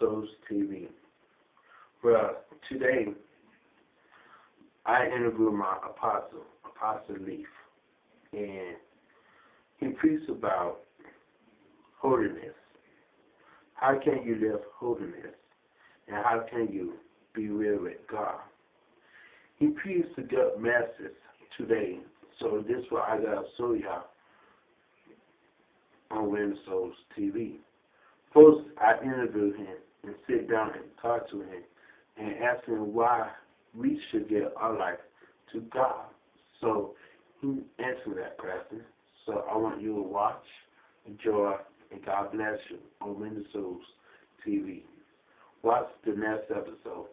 Souls TV. Well, today I interviewed my apostle, Apostle Leaf, and he preached about holiness. How can you live holiness? And how can you be real with God? He preached a good message today, so this is what I gotta show y'all on Winning Souls TV. First, I interviewed him and sit down and talk to him and ask him why we should give our life to God. So he answered that question. So I want you to watch, enjoy, and God bless you on Souls TV. Watch the next episode.